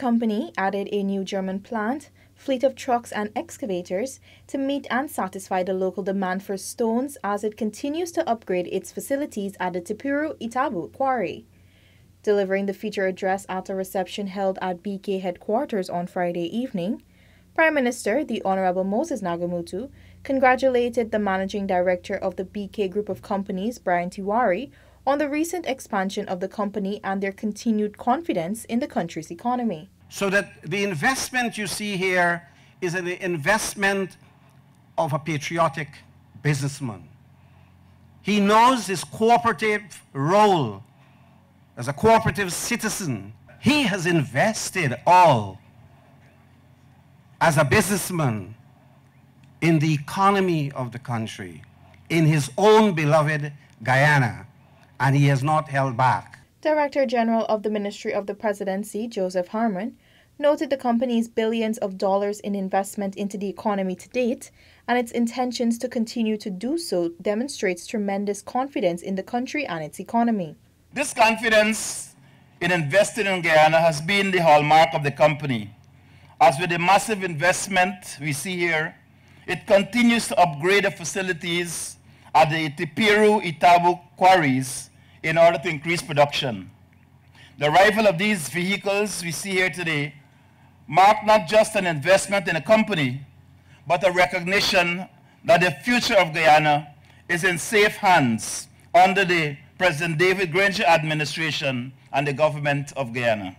company added a new German plant, fleet of trucks and excavators to meet and satisfy the local demand for stones as it continues to upgrade its facilities at the Teperu Itabu quarry. Delivering the feature address at a reception held at BK headquarters on Friday evening, Prime Minister, the Honorable Moses Nagamootoo, congratulated the managing director of the BK Group of Companies, Brian Tiwari, on the recent expansion of the company and their continued confidence in the country's economy. So that the investment you see here is an investment of a patriotic businessman. He knows his cooperative role as a cooperative citizen. He has invested all as a businessman in the economy of the country, in his own beloved Guyana, and he has not held back. Director General of the Ministry of the Presidency, Joseph Harmon, noted the company's billions of dollars in investment into the economy to date and its intentions to continue to do so demonstrates tremendous confidence in the country and its economy. This confidence in investing in Guyana has been the hallmark of the company. As with the massive investment we see here, it continues to upgrade the facilities at the Teperu Itabu quarries in order to increase production. The arrival of these vehicles we see here today mark not just an investment in a company, but a recognition that the future of Guyana is in safe hands under the President David Granger administration and the government of Guyana.